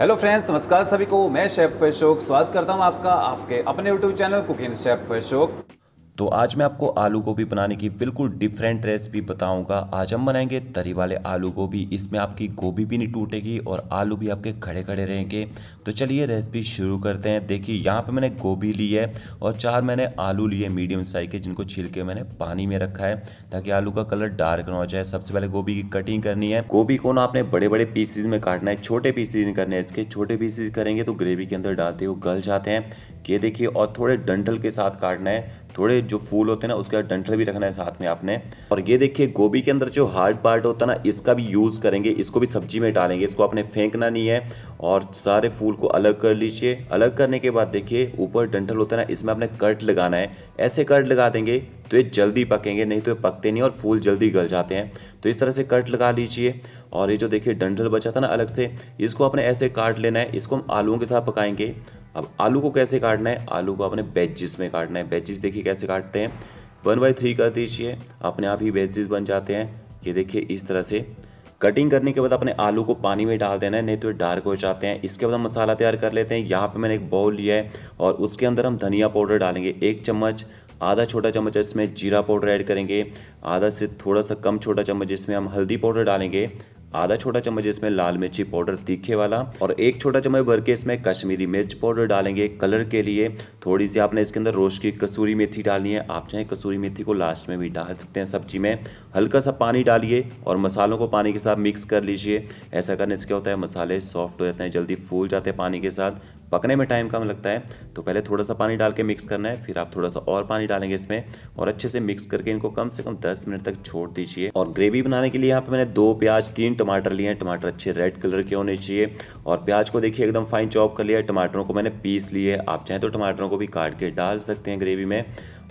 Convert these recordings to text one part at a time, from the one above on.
Hello friends नमस्कार सभी को। मैं शेफ अशोक स्वागत करता हूँ आपका, आपके अपने YouTube channel cooking chef Ashok तो आज मैं आपको आलू गोभी बनाने की बिल्कुल डिफरेंट रेसिपी बताऊँगा। आज हम बनाएँगे तरी वाले आलू गोभी। इसमें आपकी गोभी भी नहीं टूटेगी और आलू भी आपके खड़े खड़े रहेंगे। तो चलिए रेसिपी शुरू करते हैं। देखिए, यहाँ पे मैंने गोभी ली है और चार मैंने आलू लिए मीडियम साइज़ के, जिनको छील के मैंने पानी में रखा है, ताकि आलू का कलर डार्क ना हो जाए। सबसे पहले गोभी की कटिंग करनी है। गोभी को ना आपने बड़े बड़े पीसीज में काटना है, छोटे पीसीज नहीं करने इसके। छोटे पीसीज करेंगे तो ग्रेवी के अंदर डालते हुए गल जाते हैं। ये देखिए, और थोड़े डंठल के साथ काटना है। थोड़े जो फूल होते हैं ना, उसका डंठल भी रखना है साथ में आपने। और ये देखिए, गोभी के अंदर जो हार्ड पार्ट होता है ना, इसका भी यूज़ करेंगे, इसको भी सब्ज़ी में डालेंगे, इसको आपने फेंकना नहीं है। और सारे फूल को अलग कर लीजिए। अलग करने के बाद देखिए, ऊपर डंठल होता है ना, इसमें आपने कट लगाना है। ऐसे कट लगा देंगे तो ये जल्दी पकेंगे, नहीं तो ये पकते नहीं और फूल जल्दी गल जाते हैं। तो इस तरह से कट लगा लीजिए। और ये जो देखिए, डंठल बचा था ना अलग से, इसको आपने ऐसे काट लेना है, इसको हम आलूओं के साथ पकाएँगे। अब आलू को कैसे काटना है? आलू को अपने बेजिस में काटना है। बेजिस देखिए कैसे काटते हैं। वन बाई थ्री कर दीजिए। अपने आप ही बेजिस बन जाते हैं। ये देखिए इस तरह से। कटिंग करने के बाद अपने आलू को पानी में डाल देना है, नहीं तो डार्क हो जाते हैं। इसके बाद हम मसाला तैयार कर लेते हैं। यहाँ पे मैंने एक बाउल लिया है और उसके अंदर हम धनिया पाउडर डालेंगे। एक चम्मच, आधा छोटा चम्मच इसमें जीरा पाउडर ऐड करेंगे। आधा से थोड़ा सा कम छोटा चम्मच जिसमें हम हल्दी पाउडर डालेंगे। आधा छोटा चम्मच इसमें लाल मिर्ची पाउडर तीखे वाला और एक छोटा चम्मच भर के इसमें कश्मीरी मिर्च पाउडर डालेंगे कलर के लिए। थोड़ी सी आपने इसके अंदर रोश की कसूरी मेथी डालनी है। आप चाहे कसूरी मेथी को लास्ट में भी डाल सकते हैं सब्ज़ी में। हल्का सा पानी डालिए और मसालों को पानी के साथ मिक्स कर लीजिए। ऐसा करने से क्या होता है? मसाले सॉफ्ट हो जाते हैं, जल्दी फूल जाते हैं पानी के साथ। पकने में टाइम कम लगता है तो पहले थोड़ा सा पानी डाल के मिक्स करना है, फिर आप थोड़ा सा और पानी डालेंगे इसमें और अच्छे से मिक्स करके इनको कम से कम 10 मिनट तक छोड़ दीजिए। और ग्रेवी बनाने के लिए यहाँ पे मैंने दो प्याज, तीन टमाटर लिए हैं। टमाटर अच्छे रेड कलर के होने चाहिए। और प्याज को देखिए एकदम फाइन चॉप कर लिया टमाटरों को मैंने पीस लिए आप चाहें तो टमाटरों को भी काट के डाल सकते हैं ग्रेवी में।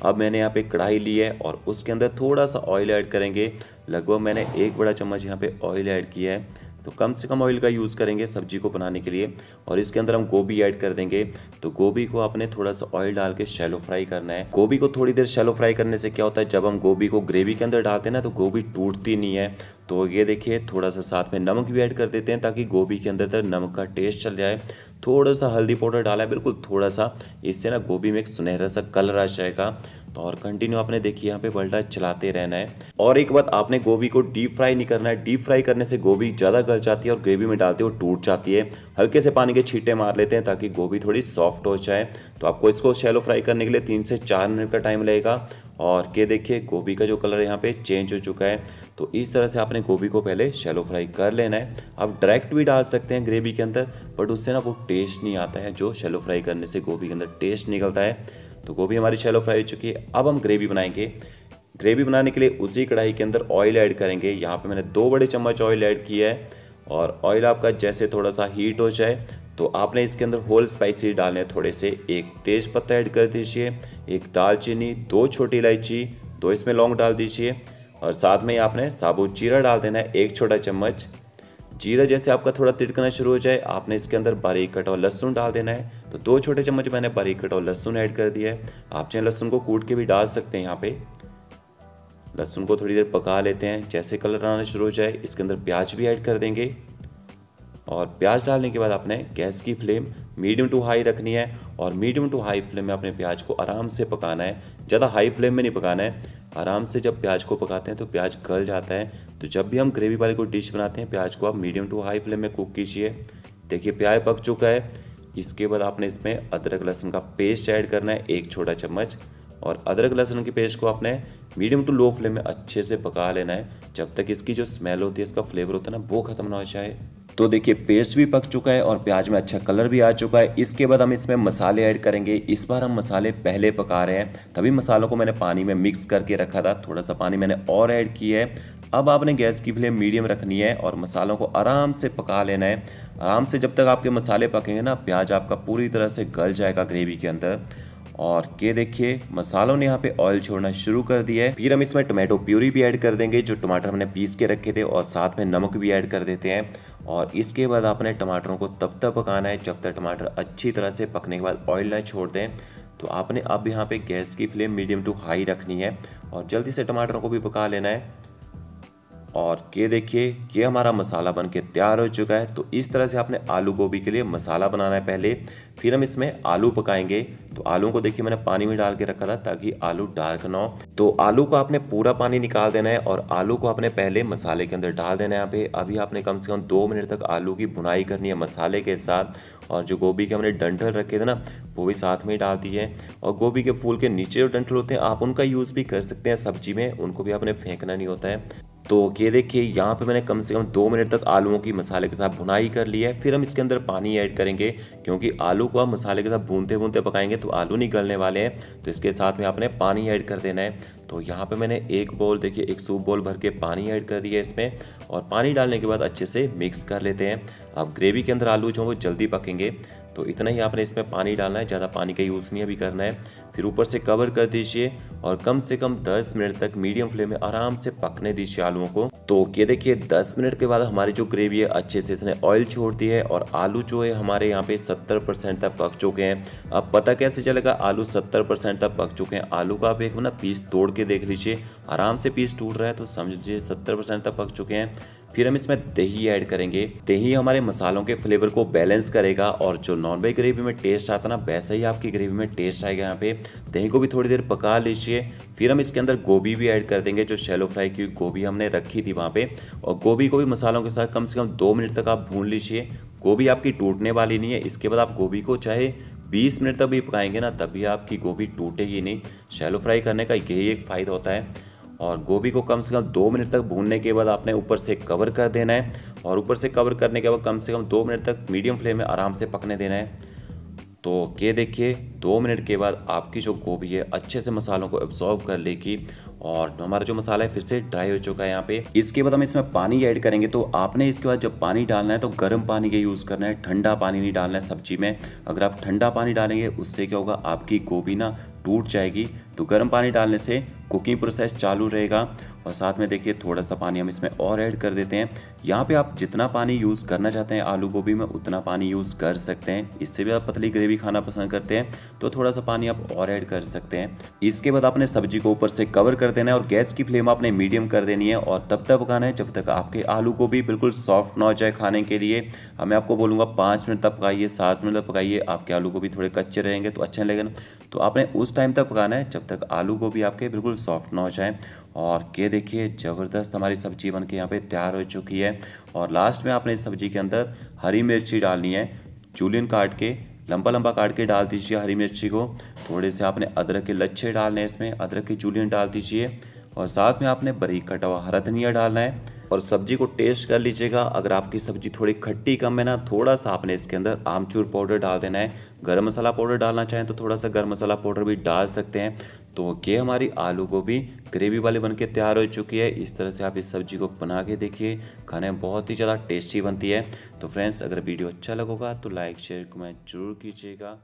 अब मैंने यहाँ पे कढ़ाई ली है और उसके अंदर थोड़ा सा ऑयल ऐड करेंगे। लगभग मैंने एक बड़ा चम्मच यहाँ पे ऑयल ऐड किया है। तो कम से कम ऑयल का यूज़ करेंगे सब्ज़ी को बनाने के लिए और इसके अंदर हम गोभी ऐड कर देंगे। तो गोभी को आपने थोड़ा सा ऑयल डाल के शैलो फ्राई करना है। गोभी को थोड़ी देर शैलो फ्राई करने से क्या होता है? जब हम गोभी को ग्रेवी के अंदर डालते हैं ना तो गोभी टूटती नहीं है। तो ये देखिए, थोड़ा सा साथ में नमक भी ऐड कर देते हैं ताकि गोभी के अंदर तक नमक का टेस्ट चल जाए। थोड़ा सा हल्दी पाउडर डाला है, बिल्कुल थोड़ा सा। इससे ना गोभी में एक सुनहरा सा कलर आ जाएगा। तो और कंटिन्यू आपने देखिए यहाँ पे बल्टा चलाते रहना है। और एक बात, आपने गोभी को डीप फ्राई नहीं करना है। डीप फ्राई करने से गोभी ज़्यादा गल जाती है और ग्रेवी में डालते हो टूट जाती है। हल्के से पानी के छींटे मार लेते हैं ताकि गोभी थोड़ी सॉफ्ट हो जाए। तो आपको इसको शैलो फ्राई करने के लिए तीन से चार मिनट का टाइम लगेगा। और ये देखिए, गोभी का जो कलर यहाँ पे चेंज हो चुका है। तो इस तरह से आपने गोभी को पहले शैलो फ्राई कर लेना है। आप डायरेक्ट भी डाल सकते हैं ग्रेवी के अंदर बट उससे ना वो टेस्ट नहीं आता है जो शैलो फ्राई करने से गोभी के अंदर टेस्ट निकलता है। तो गोभी हमारी शैलो फ्राई हो चुकी है। अब हम ग्रेवी बनाएँगे। ग्रेवी बनाने के लिए उसी कढ़ाई के अंदर ऑयल ऐड करेंगे। यहाँ पे मैंने दो बड़े चम्मच ऑयल ऐड किया है और ऑयल आपका जैसे थोड़ा सा हीट हो जाए तो आपने इसके अंदर होल स्पाइसी डालने थोड़े से। एक तेज पत्ता ऐड कर दीजिए, एक दालचीनी, दो छोटी इलायची, दो इसमें लौंग डाल दीजिए और साथ में आपने साबुत जीरा डाल देना है, एक छोटा चम्मच। जीरा जैसे आपका थोड़ा तिड़कना शुरू हो जाए, आपने इसके अंदर बारीक कटा हुआ लहसुन डाल देना है। तो दो छोटे चम्मच मैंने बारीक कटा हुआ लहसुन ऐड कर दिया है। आप चाहे लहसुन को कूट के भी डाल सकते हैं यहाँ पे। लहसुन को थोड़ी देर पका लेते हैं, जैसे कलर आना शुरू हो जाए, इसके अंदर प्याज भी ऐड कर देंगे। और प्याज डालने के बाद आपने गैस की फ्लेम मीडियम टू हाई रखनी है। और मीडियम टू हाई फ्लेम में अपने प्याज को आराम से पकाना है। ज़्यादा हाई फ्लेम में नहीं पकाना है। आराम से जब प्याज को पकाते हैं तो प्याज गल जाता है। तो जब भी हम ग्रेवी वाले को डिश बनाते हैं, प्याज को आप मीडियम टू हाई फ्लेम में कुक कीजिए। देखिए, प्याज पक चुका है। इसके बाद आपने इसमें अदरक लहसुन का पेस्ट ऐड करना है, एक छोटा चम्मच। और अदरक लहसुन की पेस्ट को आपने मीडियम टू लो फ्लेम में अच्छे से पका लेना है। जब तक इसकी जो स्मेल होती है, इसका फ्लेवर होता है ना, वो ख़त्म ना हो जाए। तो देखिए पेस्ट भी पक चुका है और प्याज में अच्छा कलर भी आ चुका है। इसके बाद हम इसमें मसाले ऐड करेंगे। इस बार हम मसाले पहले पका रहे हैं। तभी मसालों को मैंने पानी में मिक्स करके रखा था। थोड़ा सा पानी मैंने और ऐड किया है। अब आपने गैस की फ्लेम मीडियम रखनी है और मसालों को आराम से पका लेना है। आराम से जब तक आपके मसाले पकेंगे ना, प्याज आपका पूरी तरह से गल जाएगा ग्रेवी के अंदर। और ये देखिए, मसालों ने यहाँ पे ऑयल छोड़ना शुरू कर दिया है। फिर हम इसमें टोमेटो प्यूरी भी ऐड कर देंगे, जो टमाटर हमने पीस के रखे थे और साथ में नमक भी ऐड कर देते हैं। और इसके बाद आपने टमाटरों को तब तक पकाना है जब तक टमाटर अच्छी तरह से पकने के बाद ऑयल ना छोड़ दें। तो आपने अब यहाँ पे गैस की फ्लेम मीडियम टू हाई रखनी है और जल्दी से टमाटरों को भी पका लेना है। और ये देखिए ये हमारा मसाला बन के तैयार हो चुका है। तो इस तरह से आपने आलू गोभी के लिए मसाला बनाना है पहले। फिर हम इसमें आलू पकाएँगे। तो आलू को देखिए, मैंने पानी में डाल के रखा था ताकि आलू डार्क ना हो। तो आलू को आपने पूरा पानी निकाल देना है और आलू को आपने पहले मसाले के अंदर डाल देना है यहाँ पे। अभी आपने कम से कम दो मिनट तक आलू की बुनाई करनी है मसाले के साथ। और जो गोभी के हमने डंठल रखे थे ना, वो भी साथ में ही डाल दिए और गोभी के फूल के नीचे जो डंठल होते हैं, आप उनका यूज़ भी कर सकते हैं सब्ज़ी में। उनको भी आपने फेंकना नहीं होता है। तो ये देखिए, यहाँ पे मैंने कम से कम दो मिनट तक आलूओं की मसाले के साथ भुनाई कर ली है। फिर हम इसके अंदर पानी ऐड करेंगे, क्योंकि आलू को आप मसाले के साथ भूनते भूनते पकाएँगे तो आलू नहीं गलने वाले हैं। तो इसके साथ में आपने पानी ऐड कर देना है। तो यहाँ पे मैंने एक बोल देखिए, एक सूप बोल भर के पानी ऐड कर दिया इसमें। और पानी डालने के बाद अच्छे से मिक्स कर लेते हैं। अब ग्रेवी के अंदर आलू जो वो जल्दी पकेंगे। तो इतना ही आपने इसमें पानी डालना है, ज़्यादा पानी का यूज़ नहीं अभी करना है। फिर ऊपर से कवर कर दीजिए और कम से कम 10 मिनट तक मीडियम फ्लेम में आराम से पकने दीजिए आलूओं को। तो ये देखिए 10 मिनट के बाद हमारी जो ग्रेवी है, अच्छे से इसने ऑयल छोड़ दी है और आलू जो है हमारे यहाँ पे 70 परसेंट तक पक चुके हैं। अब पता कैसे चलेगा, आलू 70 परसेंट तक पक चुके हैं। आलू का आप एक ना पीस तोड़ के देख लीजिए, आराम से पीस टूट रहा है तो समझिए सत्तर परसेंट तक पक चुके हैं। फिर हम इसमें दही ऐड करेंगे। दही हमारे मसालों के फ्लेवर को बैलेंस करेगा और जो नॉन वेज ग्रेवी में टेस्ट आता ना, वैसा ही आपकी ग्रेवी में टेस्ट आएगा यहाँ पे। दही को भी थोड़ी देर पका लीजिए। फिर हम इसके अंदर गोभी भी ऐड कर देंगे, जो शैलो फ्राई की गोभी हमने रखी थी वहाँ पे। और गोभी को भी मसालों के साथ कम से कम दो मिनट तक आप भून लीजिए। गोभी आपकी टूटने वाली नहीं है। इसके बाद आप गोभी को चाहे 20 मिनट तक भी पकाएँगे ना, तभी आपकी गोभी टूटेगी नहीं। शैलो फ्राई करने का यही एक फ़ायदा होता है। और गोभी को कम से कम दो मिनट तक भूनने के बाद आपने ऊपर से कवर कर देना है और ऊपर से कवर करने के बाद कम से कम दो मिनट तक मीडियम फ्लेम में आराम से पकने देना है। तो ये देखिए, दो मिनट के बाद आपकी जो गोभी है, अच्छे से मसालों को एब्जॉर्व कर लेगी और हमारा जो मसाला है, फिर से ड्राई हो चुका है यहाँ पे। इसके बाद हम इसमें पानी ऐड करेंगे। तो आपने इसके बाद जब पानी डालना है तो गर्म पानी का यूज़ करना है, ठंडा पानी नहीं डालना है सब्ज़ी में। अगर आप ठंडा पानी डालेंगे, उससे क्या होगा, आपकी गोभी ना टूट जाएगी। तो गर्म पानी डालने से कुकिंग प्रोसेस चालू रहेगा। और साथ में देखिए थोड़ा सा पानी हम इसमें और ऐड कर देते हैं। यहाँ पे आप जितना पानी यूज़ करना चाहते हैं आलू गोभी में, उतना पानी यूज़ कर सकते हैं। इससे भी आप पतली ग्रेवी खाना पसंद करते हैं तो थोड़ा सा पानी आप और ऐड कर सकते हैं। इसके बाद आपने सब्ज़ी को ऊपर से कवर कर देना है और गैस की फ्लेम आपने मीडियम कर देनी है और तब तक पकाना है जब तक आपके आलू गोभी बिल्कुल सॉफ्ट ना हो जाए खाने के लिए। मैं आपको बोलूँगा, पाँच मिनट तक पकाइए, सात मिनट तक पकाइए, आपके आलू गोभी थोड़े कच्चे रहेंगे तो अच्छा लगेगा। तो आपने उस टाइम तक पकाना है जब तक आलू गोभी आपके बिल्कुल सॉफ्ट ना हो जाए। और ये देखिए, ज़बरदस्त हमारी सब्ज़ी बन के यहाँ पर तैयार हो चुकी है। और लास्ट में आपने इस सब्ज़ी के अंदर हरी मिर्ची डालनी है। चूलिन काट के लंबा लंबा काट के डाल दीजिए हरी मिर्ची को। थोड़े से आपने अदरक के लच्छे डालने हैं इसमें। अदरक के जूलियन डाल दीजिए। और साथ में आपने बारीक कटा हुआ हरा धनिया डालना है। और सब्ज़ी को टेस्ट कर लीजिएगा। अगर आपकी सब्ज़ी थोड़ी खट्टी कम है ना थोड़ा सा आपने इसके अंदर आमचूर पाउडर डाल देना है। गर्म मसाला पाउडर डालना चाहें तो थोड़ा सा गर्म मसाला पाउडर भी डाल सकते हैं। तो ये हमारी आलू गोभी ग्रेवी वाली बन के तैयार हो चुकी है। इस तरह से आप इस सब्ज़ी को बना के देखिए। खाने में बहुत ही ज़्यादा टेस्टी बनती है। तो फ्रेंड्स अगर वीडियो अच्छा लगेगा तो लाइक शेयर कमेंट ज़रूर कीजिएगा।